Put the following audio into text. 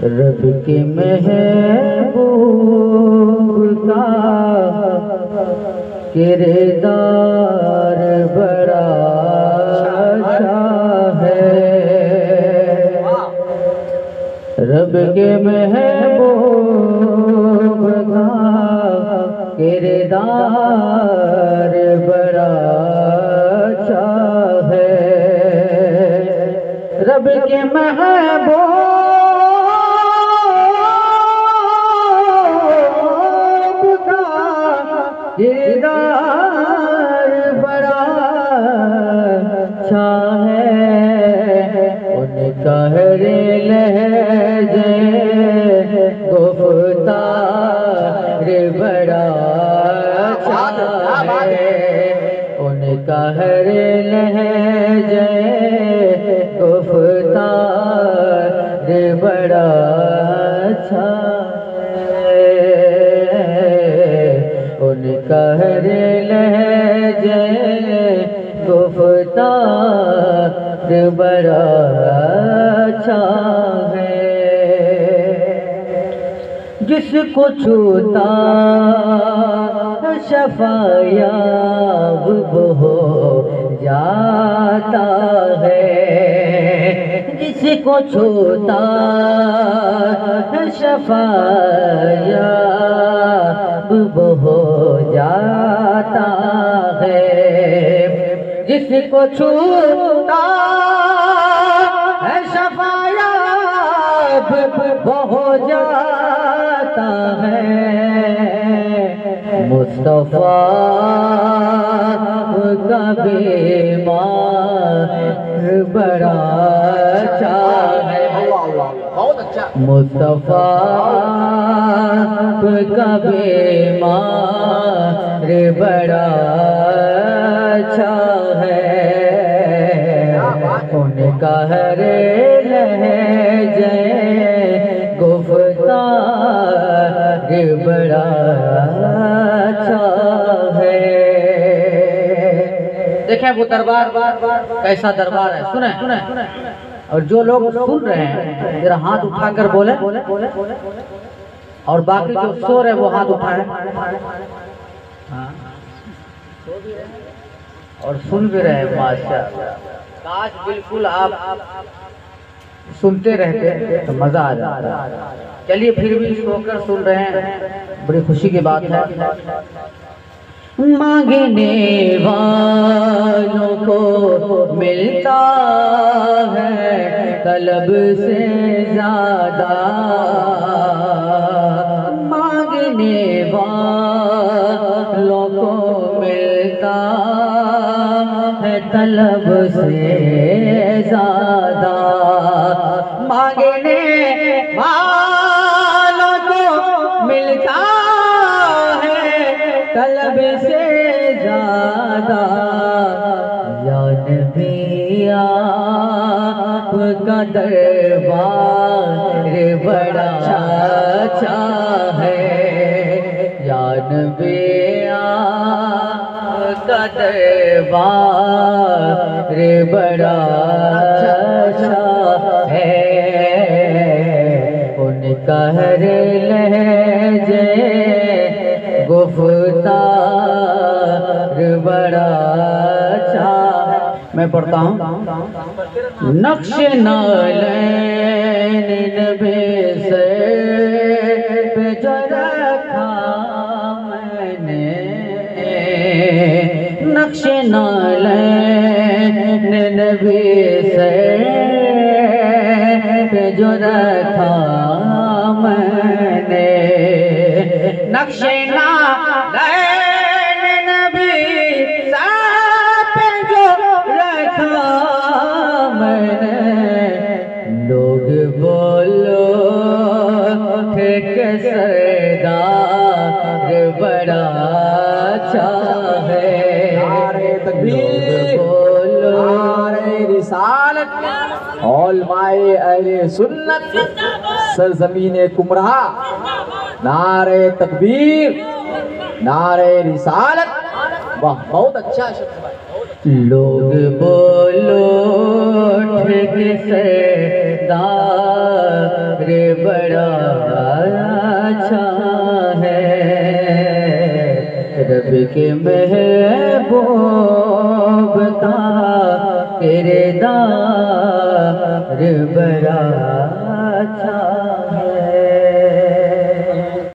रब के महबूब का किरदार बड़ा अच्छा है। रब के महबूब का किरदार बड़ा अच्छा है। रब के महबूब अच्छा है। उनका हर लहजे गुफ्तार बड़ा अच्छा है? उनका हर लहजे गुफ्तार बड़ा अच्छा है। उनका हर लहजे गुफ्तार बड़ा अच्छा है। जिसको छूता शफायाब हो जाता है। जिसको छूता शफायाब हो जाता है। जिसको छूता शफायाब हो जाता है। मुस्तफ़ा का बीमार बड़ा अच्छा है। बहुत अच्छा। मुस्तफ़ा का बीमार बड़ा अच्छा उनका हर लहजे गुफ्तार बड़ा देखें वो दरबार कैसा दरबार है, सुने? सुने और जो लोग सुन रहे हैं, जरा हाथ उठाकर बोले। और बाकी जो सो रहे वो हाथ उठाए। हाँ। और सुन भी रहे माशा काश बिल्कुल आप सुनते रहते तो मज़ा आ जाता। चलिए फिर भी सोकर सुन रहे हैं। बड़ी खुशी की बात है। मांगने वालों को मिलता है तलब से ज़्यादा। मांगने है तलब से ज़्यादा। मांगने वालों को मिलता है तलब से ज़्यादा। या नबी, आपका दरबार बड़ा अच्छा है। या नबी, आपका दरबार बड़ा अच्छा है। उनका हर लहजे गुफ्तार बड़ा अच्छा। मैं पढ़ता हूँ। नक्श नालैन नालैन नबी से जो रखा मैंने नक्शे ना नबी साथ जो रखा मैंने लोग बोलो ठेक तकबीर रिसालत। अहले सुन्नत। सरजमीन कुमरा नारे तकबीर। नारे रिसालत। वाह बहुत अच्छा शब्द अच्छा। लोग बोलो ठीक से दार बड़ा अच्छा है। रब के महबूब